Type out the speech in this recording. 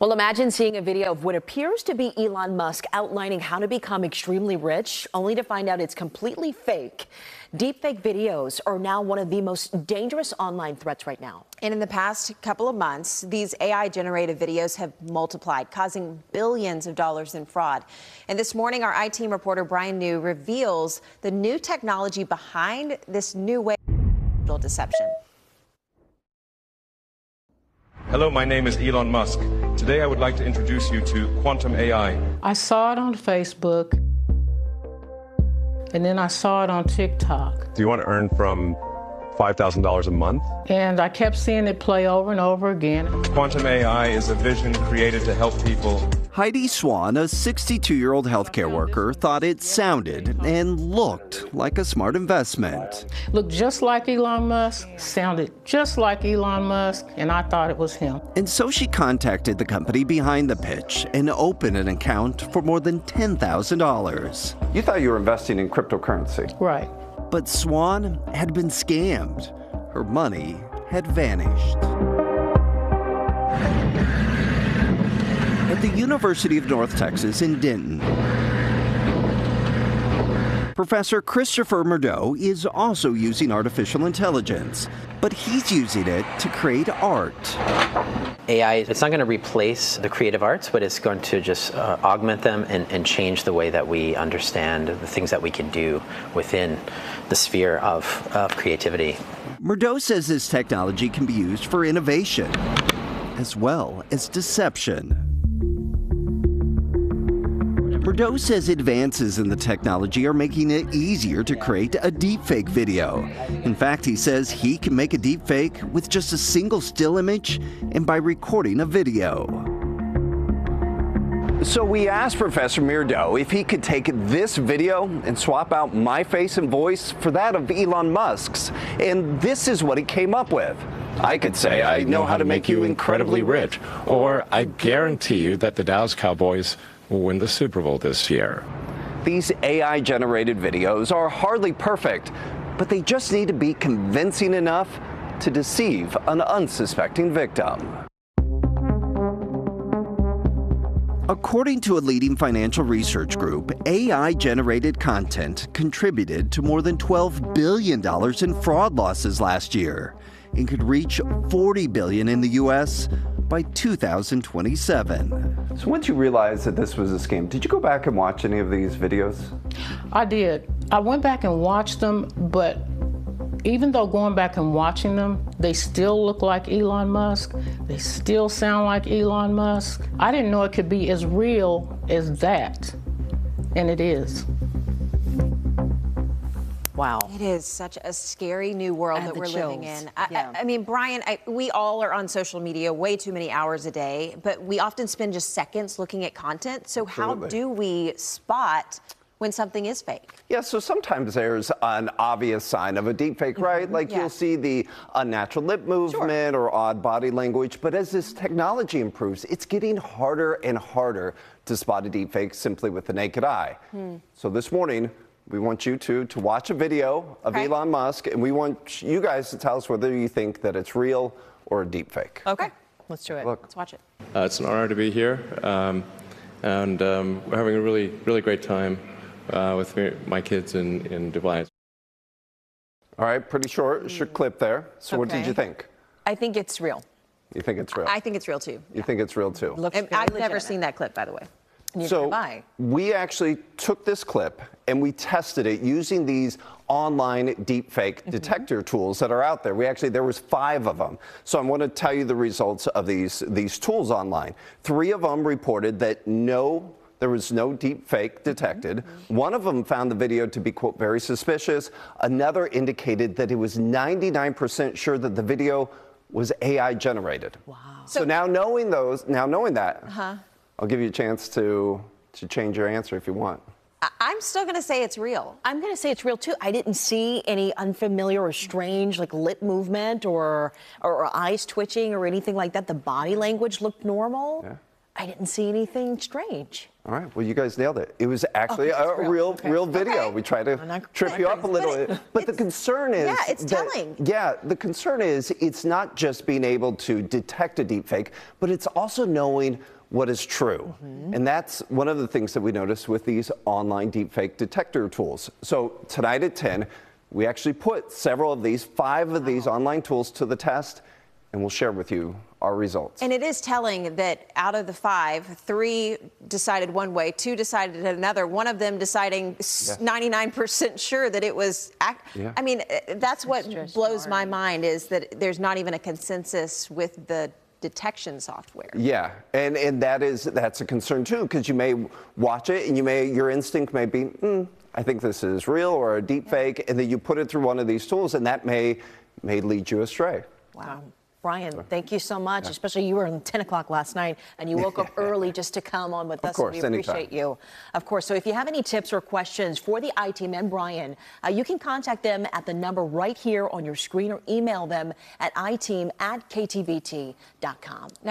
Well, imagine seeing a video of what appears to be Elon Musk outlining how to become extremely rich, only to find out it's completely fake. Deepfake videos are now one of the most dangerous online threats right now. And in the past couple of months, these AI generated videos have multiplied, causing billions of dollars in fraud. And this morning, our I-Team reporter Brian New reveals the new technology behind this new way of deception. Hello, my name is Elon Musk. Today I would like to introduce you to Quantum AI. I saw it on Facebook, and then I saw it on TikTok. Do you want to earn from $5,000 a month? And I kept seeing it play over and over again. Quantum AI is a vision created to help people. Heidi Swan, a 62 year old healthcare worker, thought it sounded and looked like a smart investment. Looked just like Elon Musk, sounded just like Elon Musk, and I thought it was him. And so she contacted the company behind the pitch and opened an account for more than $10,000. You thought you were investing in cryptocurrency. Right. But Swan had been scammed. Her money had vanished. At the University of North Texas in Denton, Professor Christopher Meerdo is also using artificial intelligence, but he's using it to create art. AI, it's not going to replace the creative arts, but it's going to just uh, augment them and, and, change the way that we understand the things that we can do within the sphere of, of creativity. Meerdo says this technology can be used for innovation as well as deception. Meerdo says advances in the technology are making it easier to create a deepfake video. In fact, he says he can make a deepfake with just a single still image and by recording a video. So we asked Professor Meerdo if he could take this video and swap out my face and voice for that of Elon Musk's. And this is what he came up with. I could say, I know how to make you incredibly rich. Or I guarantee you that the Dallas Cowboys win the Super Bowl this year. These AI generated videos are hardly perfect, but they just need to be convincing enough to deceive an unsuspecting victim. According to a leading financial research group, AI generated content contributed to more than $12 billion in fraud losses last year and could reach 40 billion in the U.S by 2027. So once you realized that this was a scam, did you go back and watch any of these videos? I did. I went back and watched them, but even though going back and watching them, they still look like Elon Musk. They still sound like Elon Musk. I didn't know it could be as real as that, and it is. Wow. It is such a scary new world that we're chills. living in. I, yeah. I, I mean, Brian, I, we all are on social media way too many hours a day, but we often spend just seconds looking at content. So, Absolutely. how do we spot when something is fake? Yeah, so sometimes there's an obvious sign of a deepfake, right? Like yeah. you'll see the unnatural lip movement sure. or odd body language. But as this technology improves, it's getting harder and harder to spot a deepfake simply with the naked eye. Hmm. So this morning, we want you to to watch a video of okay. Elon Musk, and we want you guys to tell us whether you think that it's real or a deep fake. Okay, let's do it. Look. Let's watch it. Uh, it's an honor to be here, um, and um, we're having a really, really great time uh, with me, my kids in, in Dubai. All right, pretty short, short clip there. So okay. what did you think? I think it's real. You think it's real? I think it's real too. You yeah. think it's real too? Looks I've legitimate. never seen that clip, by the way. So we actually took this clip and we tested it using these online deepfake mm-hmm. detector tools that are out there. We actually there was five of them. So I want to tell you the results of these these tools online. Three of them reported that no there was no deep fake mm-hmm. detected. Mm-hmm. One of them found the video to be, quote, very suspicious. Another indicated that it was 99% sure that the video was AI generated. Wow. So, so now knowing those, now knowing that, uh-huh. I'll give you a chance to, to change your answer if you want. I'm still going to say it's real. I'm going to say it's real too. I didn't see any unfamiliar or strange like lip movement or, or, or eyes twitching or anything like that. The body language looked normal. Yeah. I didn't see anything strange. All right. Well, you guys nailed it. It was actually Okay, a, real. real, Okay. real video. Okay. We try to not- trip you up a little. But it- bit. But the concern is. yeah, it's that- telling. Yeah, the concern is it's not just being able to detect a deepfake, but it's also knowing what is true. Mm-hmm. And that's one of the things that we notice with these online deepfake detector tools. So tonight at 10, we actually put several of these, five of these online tools to the test, and we'll share with you our results. And it is telling that out of the five, three decided one way, two decided another. One of them deciding 99% sure that it was. Ac- Yeah. I mean, uh, that's what just blows my mind is that there's not even a consensus with the detection software. Yeah, and and that is that's a concern too because you may watch it and you may your instinct may be, mm, I think this is real or a deep fake, and then you put it through one of these tools and that may may lead you astray. Wow. Brian, thank you so much. Especially you were on 10 o'clock last night and you woke up early just to come on with us. course, we anytime. appreciate you. Of course. So if you have any tips or questions for the I team and Brian, uh, you can contact them at the number right here on your screen or email them at iteam at ktvt.com.